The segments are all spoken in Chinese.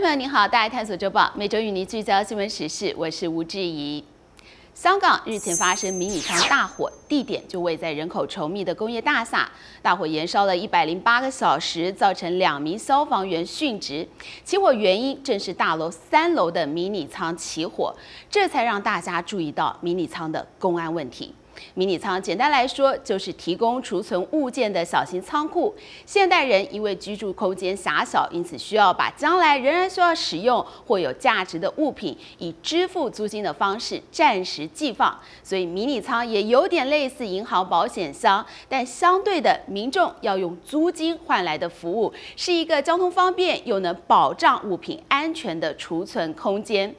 朋友您好，大家探索周报每周与您聚焦新闻时事，我是吴志怡。香港日前发生迷你仓大火，地点就位在人口稠密的工业大厦，大火延烧了一百零八个小时，造成两名消防员殉职。起火原因正是大楼三楼的迷你仓起火，这才让大家注意到迷你仓的公安问题。迷你仓简单来说就是提供储存物件的小型仓库。现代人因为居住空间狭小，因此需要把将来仍然需要使用或有价值的物品，以支付租金的方式暂时寄放。所以迷你仓也有点类似银行保险箱，但相对的，民众要用租金换来的服务，是一个交通方便又能保障物品安全的储存空间。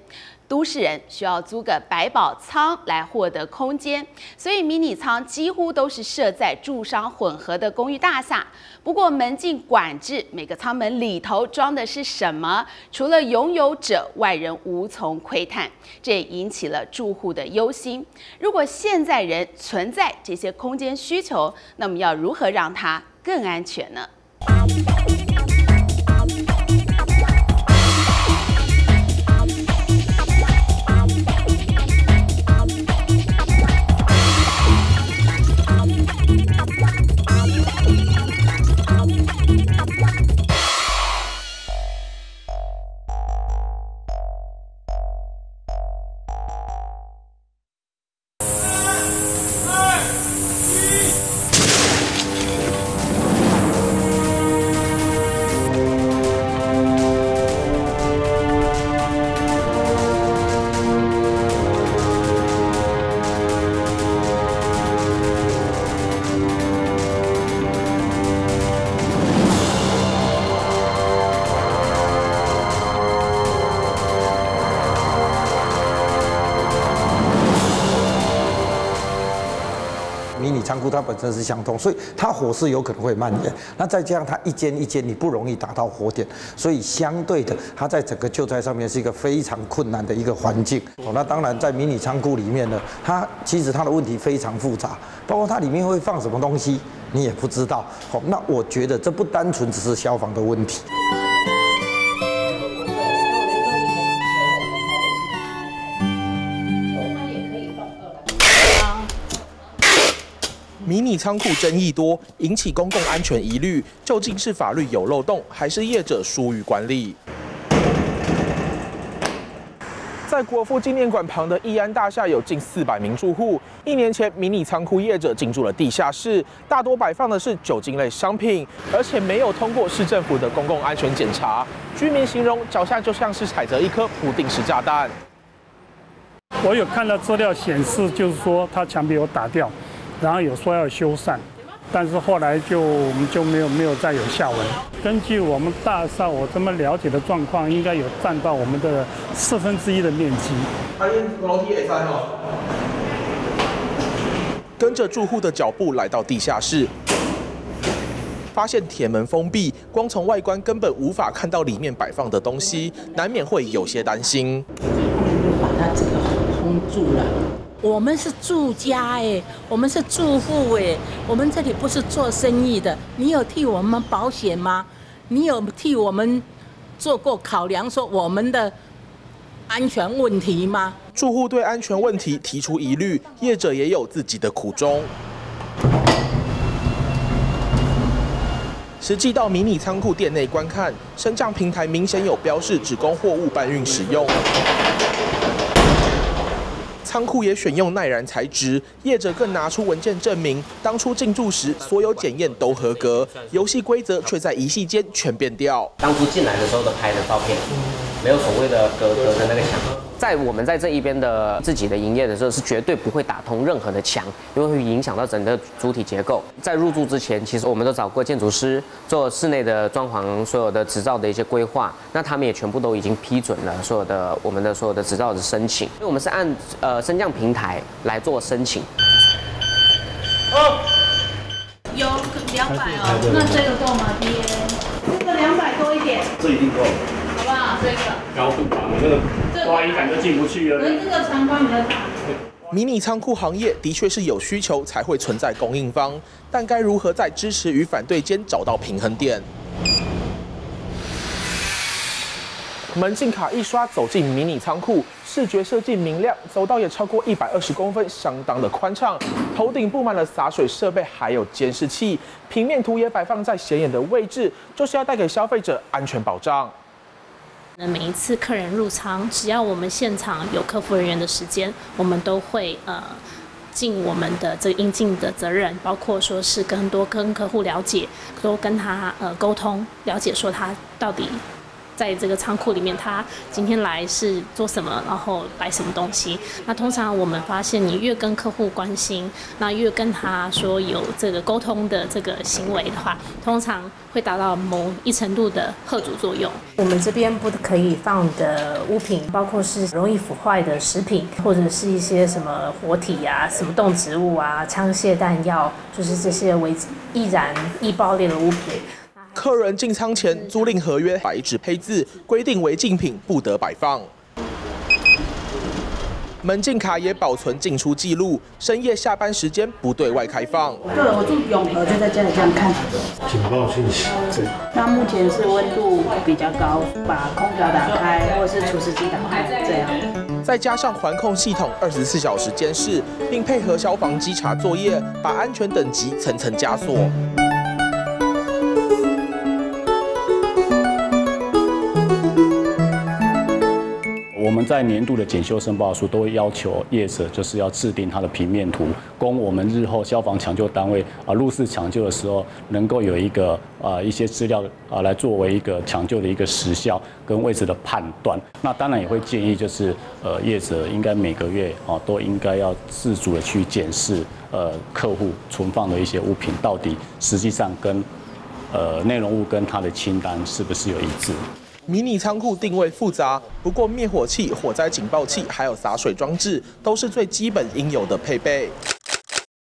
都市人需要租个百宝仓来获得空间，所以迷你仓几乎都是设在住商混合的公寓大厦。不过门禁管制，每个仓门里头装的是什么，除了拥有者，外人无从窥探，这引起了住户的忧心。如果现在人存在这些空间需求，那么要如何让它更安全呢？仓库它本身是相通，所以它火势有可能会蔓延。那再加上它一间一间，你不容易达到火点，所以相对的，它在整个救灾上面是一个非常困难的一个环境。哦，那当然在迷你仓库里面呢，它其实它的问题非常复杂，包括它里面会放什么东西，你也不知道。好，那我觉得这不单纯只是消防的问题。迷你仓库争议多，引起公共安全疑虑。究竟是法律有漏洞，还是业者疏于管理？在国父纪念馆旁的义安大厦有近四百名住户。一年前，迷你仓库业者进驻了地下室，大多摆放的是酒精类商品，而且没有通过市政府的公共安全检查。居民形容脚下就像是踩着一颗不定时炸弹。我有看到资料显示，就是说他墙壁有打掉。然后有说要修缮，但是后来就我们就没有没有再有下文。根据我们大厦我这么了解的状况，应该有占到我们的四分之一的面积。楼梯也在哦。跟着住户的脚步来到地下室，发现铁门封闭，光从外观根本无法看到里面摆放的东西，难免会有些担心。把它这个封住了。我们是住家哎，我们是住户哎，我们这里不是做生意的。你有替我们保险吗？你有替我们做过考量，说我们的安全问题吗？住户对安全问题提出疑虑，业者也有自己的苦衷。实际到迷你仓库店内观看，升降平台明显有标示，只供货物搬运使用。仓库也选用耐燃材质，业者更拿出文件证明，当初进驻时所有检验都合格，游戏规则却在一夕间全变掉。当初进来的时候都拍的照片，没有所谓的隔隔的那个墙。在我们在这一边的自己的营业的时候，是绝对不会打通任何的墙，因为会影响到整个主体结构。在入住之前，其实我们都找过建筑师做室内的装潢，所有的执照的一些规划，那他们也全部都已经批准了所有的我们的所有的执照的申请。因为我们是按呃升降平台来做申请。哦，有两百哦，那这个够吗？爹，这个两百多一点，这一定够。这个高度啊，那个花衣杆都进不去了。可是这个长宽比较大。迷你仓库行业的确是有需求才会存在供应方，但该如何在支持与反对间找到平衡点？门禁卡一刷走进迷你仓库，视觉设计明亮，走道也超过一百二十公分，相当的宽敞。头顶布满了洒水设备，还有监视器，平面图也摆放在显眼的位置，就是要带给消费者安全保障。每一次客人入仓，只要我们现场有客服人员的时间，我们都会呃尽我们的这应尽的责任，包括说是更多跟客户了解，多跟他呃沟通，了解说他到底。在这个仓库里面，他今天来是做什么，然后摆什么东西？那通常我们发现，你越跟客户关心，那越跟他说有这个沟通的这个行为的话，通常会达到某一程度的贺阻作用。我们这边不可以放的物品，包括是容易腐坏的食品，或者是一些什么活体啊、什么动植物啊、枪械弹药，就是这些为易燃易爆裂的物品。客人进仓前，租赁合约白纸黑字规定违禁品不得摆放。门禁卡也保存进出记录，深夜下班时间不对外开放。对，我住永和，就在家里这样看。警报信息。那目前是温度比较高，把空调打开或是除湿机打开，这样。再加上环控系统二十四小时监视，并配合消防稽查作业，把安全等级层层加锁。们在年度的检修申报书都会要求业者就是要制定它的平面图，供我们日后消防抢救单位啊入室抢救的时候，能够有一个啊一些资料啊来作为一个抢救的一个时效跟位置的判断。那当然也会建议就是呃业者应该每个月啊都应该要自主的去检视呃客户存放的一些物品到底实际上跟呃内容物跟它的清单是不是有一致。迷你仓库定位复杂，不过灭火器、火灾警报器还有洒水装置都是最基本应有的配备。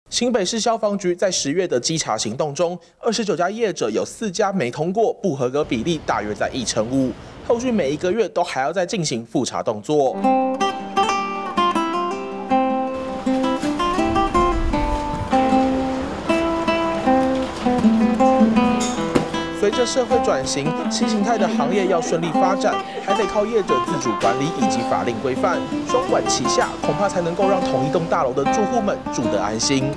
新北市消防局在十月的稽查行动中，二十九家业者有四家没通过，不合格比例大约在一成五。后续每一个月都还要再进行复查动作。着社会转型，新形态的行业要顺利发展，还得靠业者自主管理以及法令规范，双管齐下，恐怕才能够让同一栋大楼的住户们住得安心。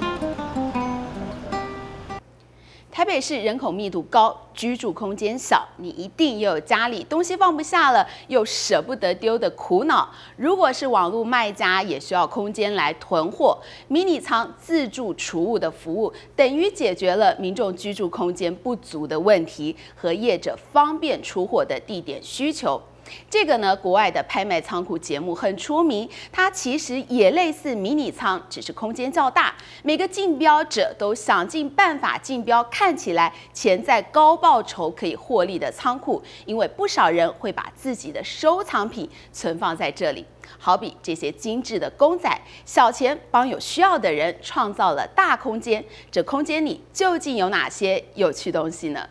台北市人口密度高，居住空间小，你一定也有家里东西放不下了，又舍不得丢的苦恼。如果是网络卖家，也需要空间来囤货，迷你仓自助储物的服务，等于解决了民众居住空间不足的问题和业者方便出货的地点需求。这个呢，国外的拍卖仓库节目很出名，它其实也类似迷你仓，只是空间较大。每个竞标者都想尽办法竞标看起来潜在高报酬可以获利的仓库，因为不少人会把自己的收藏品存放在这里。好比这些精致的公仔，小钱帮有需要的人创造了大空间。这空间里究竟有哪些有趣东西呢？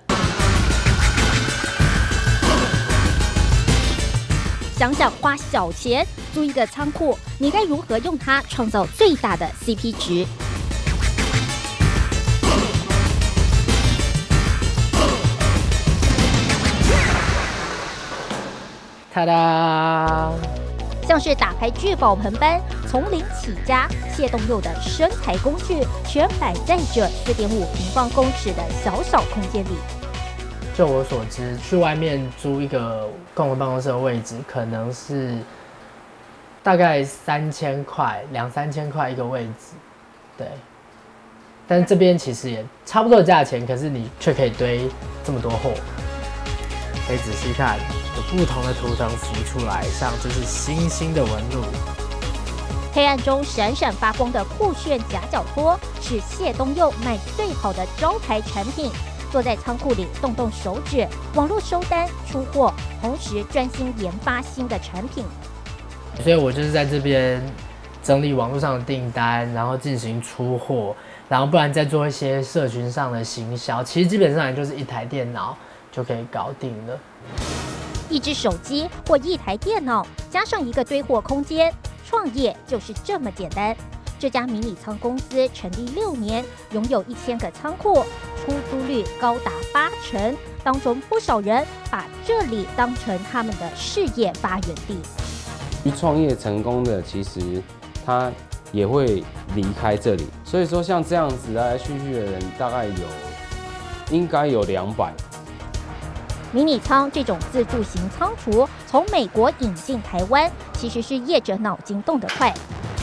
想想花小钱租一个仓库，你该如何用它创造最大的 CP 值？哒哒！像是打开聚宝盆般从零起家谢动佑的生财工具，全摆在这四点五平方公尺的小小空间里。就我所知，去外面租一个共同办公室的位置，可能是大概三千块，两三千块一个位置，对。但是这边其实也差不多的价钱，可是你却可以堆这么多货。可以仔细看，有不同的图腾浮出来，像这是星星的纹路。黑暗中闪闪发光的酷炫夹脚托，是谢东佑卖最好的招牌产品。坐在仓库里动动手指，网络收单出货，同时专心研发新的产品。所以我就是在这边整理网络上的订单，然后进行出货，然后不然再做一些社群上的行销。其实基本上也就是一台电脑就可以搞定了。一只手机或一台电脑，加上一个堆货空间，创业就是这么简单。这家迷你仓公司成立六年，拥有一千个仓库，出租率高达八成。当中不少人把这里当成他们的事业发源地。一创业成功的，其实他也会离开这里。所以说，像这样子来来去去的人，大概有应该有两百。迷你仓这种自助型仓储从美国引进台湾，其实是业者脑筋动得快。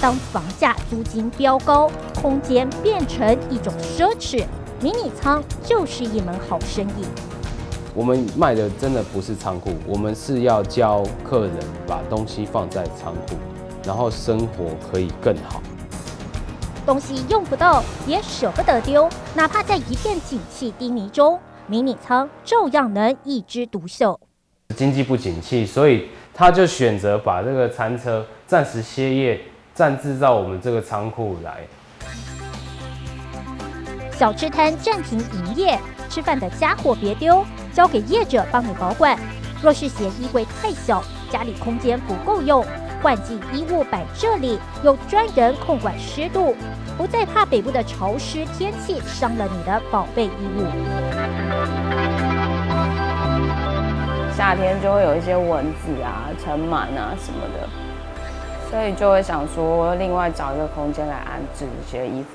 当房价、租金飙高，空间变成一种奢侈，迷你仓就是一门好生意。我们卖的真的不是仓库，我们是要教客人把东西放在仓库，然后生活可以更好。东西用不到也舍不得丢，哪怕在一片景气低迷中，迷你仓照样能一枝独秀。经济不景气，所以他就选择把这个餐车暂时歇业，暂制到我们这个仓库来。小吃摊暂停营业，吃饭的家伙别丢。交给业者帮你保管。若是嫌衣柜太小，家里空间不够用，换季衣物摆这里，有专人控管湿度，不再怕北部的潮湿天气伤了你的宝贝衣物。夏天就会有一些蚊子啊、尘螨啊什么的，所以就会想说，另外找一个空间来安置一些衣服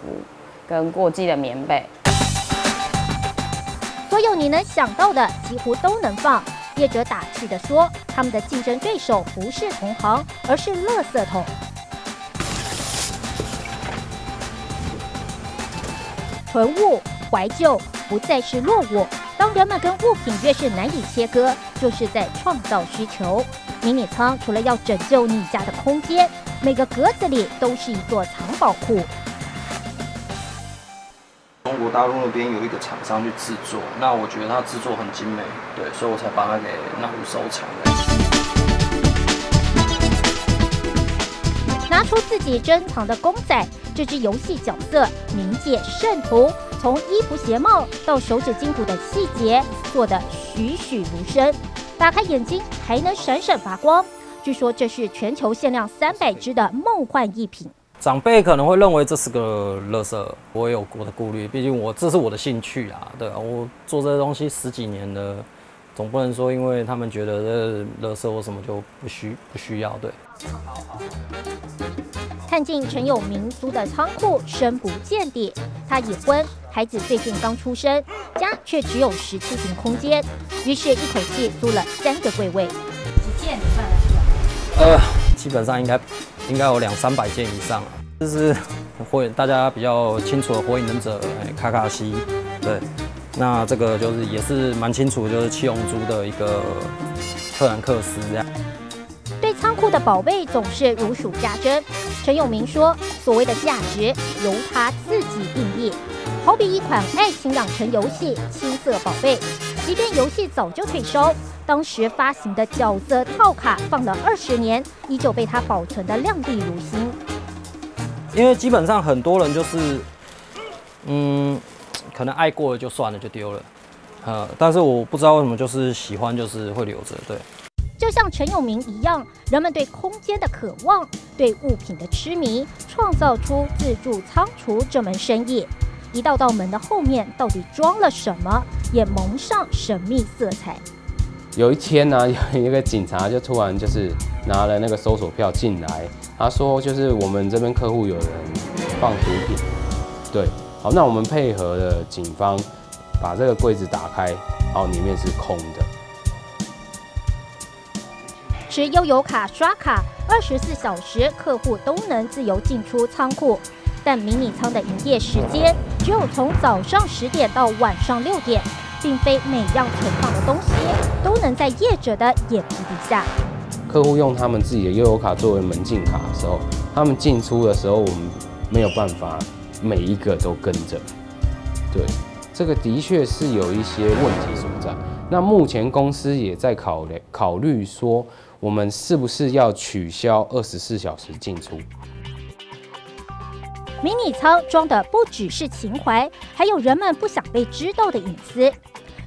跟过季的棉被。所有你能想到的，几乎都能放。业者打趣地说：“他们的竞争对手不是同行，而是垃圾桶。”囤物怀旧不再是落伍。当人们跟物品越是难以切割，就是在创造需求。迷你仓除了要拯救你家的空间，每个格子里都是一座藏宝库。中国大陆那边有一个厂商去制作，那我觉得它制作很精美，对，所以我才把它给纳入收藏。拿出自己珍藏的公仔，这只游戏角色冥界圣徒，从衣服鞋帽到手指筋骨的细节做得栩栩如生，打开眼睛还能闪闪发光。据说这是全球限量三百只的梦幻一品。长辈可能会认为这是个垃圾，我也有我的顾虑，毕竟我这是我的兴趣啊，对啊，我做这些东西十几年了，总不能说因为他们觉得这垃圾或什么就不需不需要，对。看进陈有民租的仓库，深不见底。他已婚，孩子最近刚出生，家却只有十七平空间，于是一口气租了三个柜位。几件你算得出来？呃，基本上应该。应该有两三百件以上，这是火大家比较清楚的火影忍者卡卡西，对，那这个就是也是蛮清楚，就是七龙珠的一个特兰克斯这样。对仓库的宝贝总是如数家珍。陈永明说：“所谓的价值由他自己定义，好比一款爱情养成游戏《青色宝贝》，即便游戏早就退烧。”当时发行的角色套卡放了二十年，依旧被它保存的亮丽如新。因为基本上很多人就是，嗯，可能爱过了就算了，就丢了。呃，但是我不知道为什么，就是喜欢，就是会留着。对，就像陈永明一样，人们对空间的渴望，对物品的痴迷，创造出自助仓储这门生意。一道道门的后面到底装了什么，也蒙上神秘色彩。有一天呢，有 一个警察就突然就是拿了那个搜索票进来，他说就是我们这边客户有人放毒品，对，好，那我们配合了警方把这个柜子打开，然后里面是空的。持悠游卡刷卡，二十四小时客户都能自由进出仓库，但迷你仓的营业时间只有从早上十点到晚上六点。并非每样存放的东西都能在业者的眼皮底下。客户用他们自己的悠游卡作为门禁卡的时候，他们进出的时候，我们没有办法每一个都跟着。对，这个的确是有一些问题所在。那目前公司也在考虑考虑说，我们是不是要取消二十四小时进出？迷你仓装的不只是情怀还有人们不想被知道的隐私。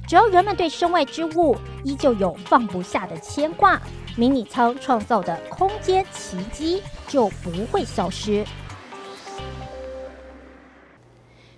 只要人们对身外之物依旧有放不下的牵挂迷你仓创造的空间奇迹就不会消失。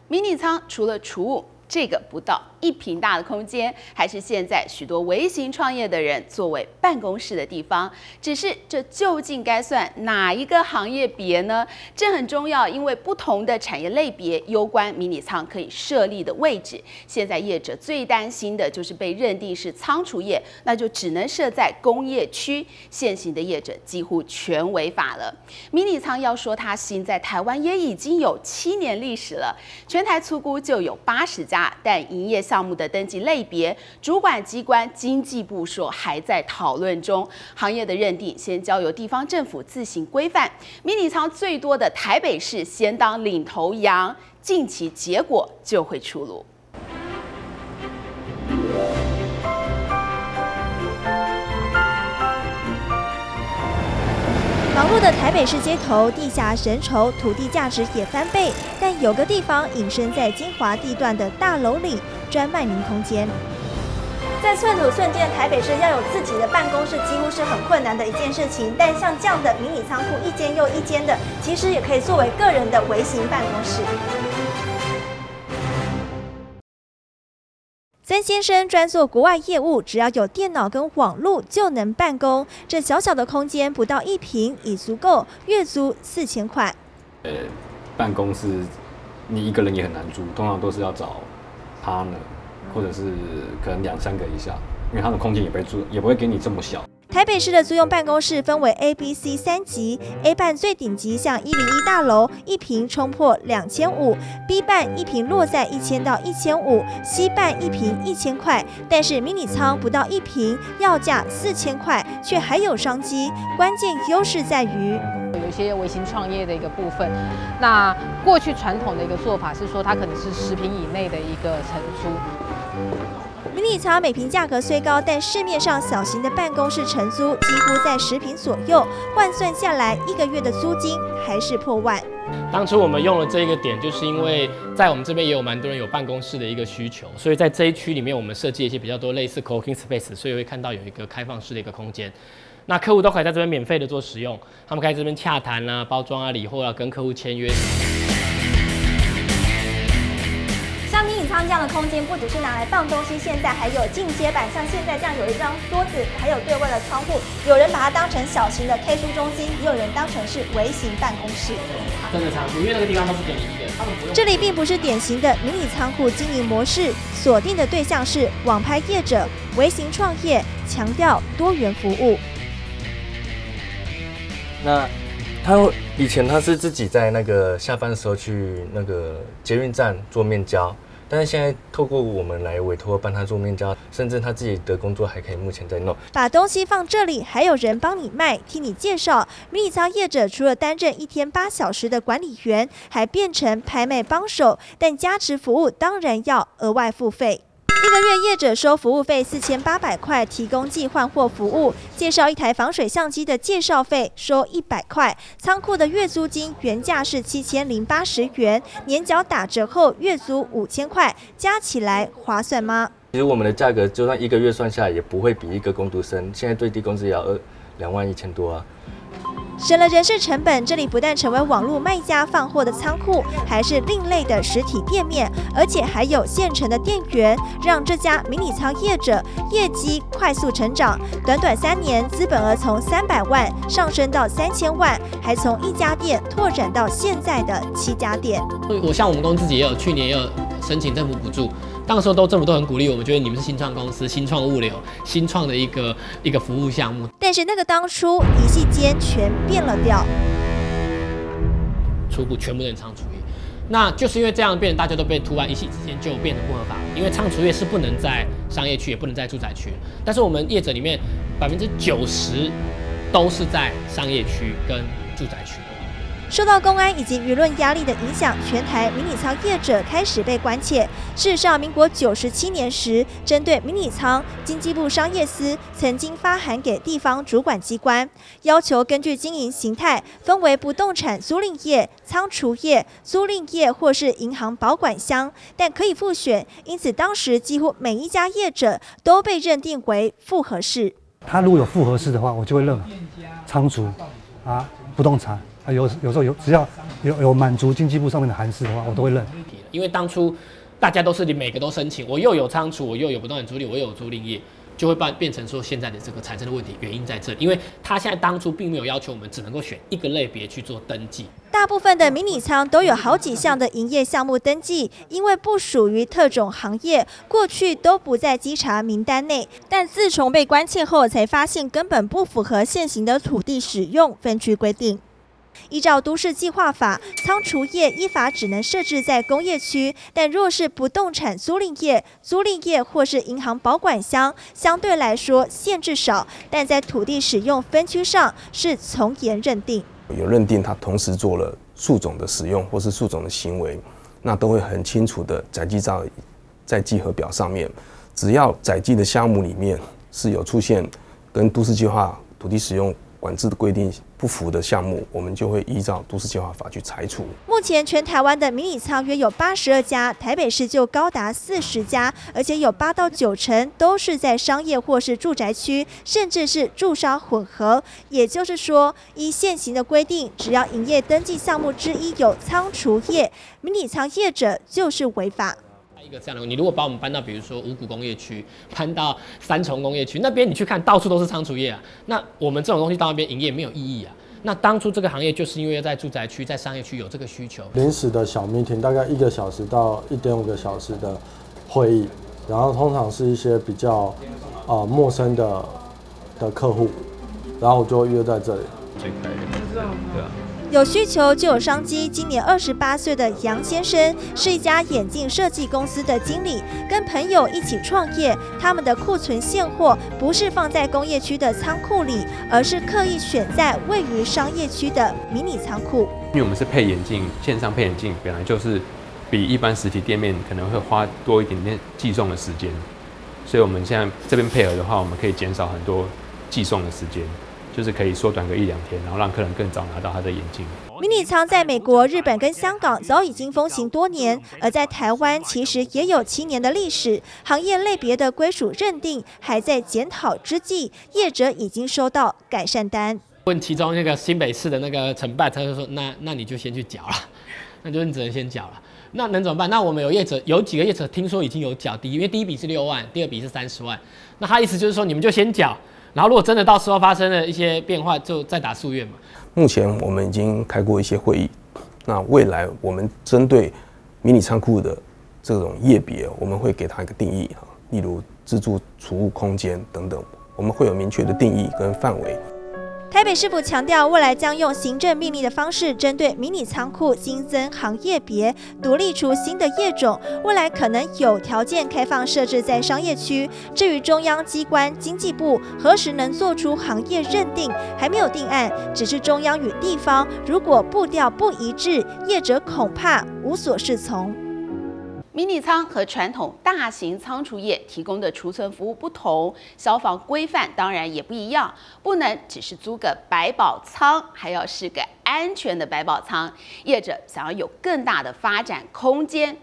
迷你仓除了储物这个不到。一平大的空间，还是现在许多微型创业的人作为办公室的地方。只是这究竟该算哪一个行业别呢？这很重要，因为不同的产业类别攸关迷你仓可以设立的位置。现在业者最担心的就是被认定是仓储业，那就只能设在工业区。现行的业者几乎全违法了。迷你仓要说它新在台湾也已经有七年历史了，全台粗估就有八十家。但营业项目的登记类别，主管机关经济部说还在讨论中，行业的认定先交由地方政府自行规范。迷你仓最多的台北市先当领头羊，近期结果就会出炉。忙碌的台北市街头，地下神筹，土地价值也翻倍。但有个地方隐身在精华地段的大楼里，专卖名空间。在寸土寸金的台北市，要有自己的办公室，几乎是很困难的一件事情。但像这样的迷你仓库，一间又一间的，其实也可以作为个人的微型办公室。曾先生专做国外业务，只要有电脑跟网络就能办公。这小小的空间不到一平已足够，月租四千块。呃，办公室你一个人也很难租，通常都是要找 partner，或者是可能两三个以下，因为他的空间也不会租，也不会给你这么小。台北市的租用办公室分为 A、B、C 三级，A 办最顶级，像一零一大楼，一平冲破两千五；B 办一平落在一千到一千五；C 办一平一千块。但是迷你仓不到一平，要价四千块，却还有商机。关键优势在于有一些微型创业的一个部分。那过去传统的一个做法是说，它可能是十平以内的一个承租。迷你仓每平价格虽高，但市面上小型的办公室承租几乎在十平左右，换算下来一个月的租金还是破万。当初我们用了这一个点，就是因为在我们这边也有蛮多人有办公室的一个需求，所以在这一区里面我们设计一些比较多类似 co-working space，所以会看到有一个开放式的一个空间，那客户都可以在这边免费的做使用，他们可以这边洽谈啊、包装啊、理货啊、跟客户签约。样的空间不只是拿来放东西，现在还有进阶版，像现在这样有一张桌子，还有对外的窗户。有人把它当成小型的 K 书中心，也有人当成是微型办公室。真的仓库，因为那个地方都是给你一个，他们不用。这里并不是典型的迷你仓库经营模式，锁定的对象是网拍业者、微型创业，强调多元服务。那他以前他是自己在那个下班的时候去那个捷运站做面交。但是现在透过我们来委托帮他做面交，甚至他自己的工作还可以目前在弄。把东西放这里，还有人帮你卖，替你介绍。迷你仓业者除了担任一天八小时的管理员，还变成拍卖帮手，但加持服务当然要额外付费。一个月业者收服务费四千八百块，提供寄换货服务，介绍一台防水相机的介绍费收一百块。仓库的月租金原价是七千零八十元，年缴打折后月租五千块，加起来划算吗？其实我们的价格就算一个月算下来，也不会比一个工读生现在最低工资也要二两万一千多啊。省了人事成本，这里不但成为网络卖家放货的仓库，还是另类的实体店面，而且还有现成的店员，让这家迷你仓业者业绩快速成长。短短三年，资本额从三百万上升到三千万，还从一家店拓展到现在的七家店。我像我们公司自己也有，去年也有申请政府补助。当时都政府都很鼓励我们，觉得你们是新创公司、新创物流、新创的一个一个服务项目。但是那个当初一夕间全变了调，初步全部人仓储业，那就是因为这样变，大家都被突然一夕之间就变得不合法。因为仓储业是不能在商业区，也不能在住宅区。但是我们业者里面百分之九十都是在商业区跟住宅区。受到公安以及舆论压力的影响，全台迷你仓业者开始被关切。事实上，民国九十七年时，针对迷你仓，经济部商业司曾经发函给地方主管机关，要求根据经营形态分为不动产租赁业、仓储业、租赁业或是银行保管箱，但可以复选。因此，当时几乎每一家业者都被认定为复合式。他如果有复合式的话，我就会认仓储啊，不动产。啊，有有时候有，只要有有满足经济部上面的函释的话，我都会认。因为当初大家都是你每个都申请，我又有仓储，我又有不断的租赁，我又有租赁业。就会变变成说现在的这个产生的问题，原因在这里，因为他现在当初并没有要求我们只能够选一个类别去做登记。大部分的迷你仓都有好几项的营业项目登记，因为不属于特种行业，过去都不在稽查名单内。但自从被关切后，才发现根本不符合现行的土地使用分区规定。依照都市计划法，仓储业依法只能设置在工业区，但若是不动产租赁业、租赁业或是银行保管箱，相对来说限制少，但在土地使用分区上是从严认定。有认定他同时做了数种的使用或是数种的行为，那都会很清楚的载记在在计核表上面。只要载记的项目里面是有出现跟都市计划土地使用。管制的规定不符的项目，我们就会依照都市计划法去裁除。目前全台湾的迷你仓约有八十二家，台北市就高达四十家，而且有八到九成都是在商业或是住宅区，甚至是住商混合。也就是说，依现行的规定，只要营业登记项目之一有仓储业，迷你仓业者就是违法。一个这样的，你如果把我们搬到比如说五股工业区，搬到三重工业区那边，你去看到处都是仓储业啊。那我们这种东西到那边营业没有意义啊。那当初这个行业就是因为在住宅区、在商业区有这个需求。临时的小 meeting 大概一个小时到一点五个小时的会议，然后通常是一些比较啊陌生的的客户，然后我就约在这里。对啊。有需求就有商机。今年二十八岁的杨先生是一家眼镜设计公司的经理，跟朋友一起创业。他们的库存现货不是放在工业区的仓库里，而是刻意选在位于商业区的迷你仓库。因为我们是配眼镜，线上配眼镜本来就是比一般实体店面可能会花多一点点寄送的时间，所以我们现在这边配合的话，我们可以减少很多寄送的时间。就是可以缩短个一两天，然后让客人更早拿到他的眼镜。迷你仓在美国、日本跟香港早已经风行多年，而在台湾其实也有七年的历史。行业类别的归属认定还在检讨之际，业者已经收到改善单。问其中那个新北市的那个承办，他就说：“那那你就先去缴了，那就你只能先缴了。那能怎么办？那我们有业者，有几个业者听说已经有缴第一，因为第一笔是六万，第二笔是三十万。那他意思就是说，你们就先缴。”然后，如果真的到时候发生了一些变化，就再打诉愿嘛。目前我们已经开过一些会议，那未来我们针对迷你仓库的这种业别，我们会给它一个定义哈，例如自助储物空间等等，我们会有明确的定义跟范围。台北市府强调，未来将用行政命令的方式，针对迷你仓库新增行业别，独立出新的业种。未来可能有条件开放设置在商业区。至于中央机关经济部何时能做出行业认定，还没有定案。只是中央与地方如果步调不一致，业者恐怕无所适从。迷你仓和传统大型仓储业提供的储存服务不同，消防规范当然也不一样。不能只是租个百宝仓，还要是个安全的百宝仓。业者想要有更大的发展空间，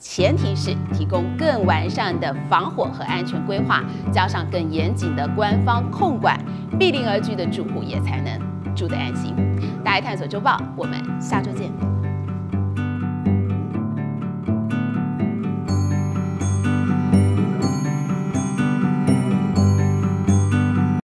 前提是提供更完善的防火和安全规划，加上更严谨的官方控管，毗邻而居的住户也才能住得安心。大爱探索周报，我们下周见。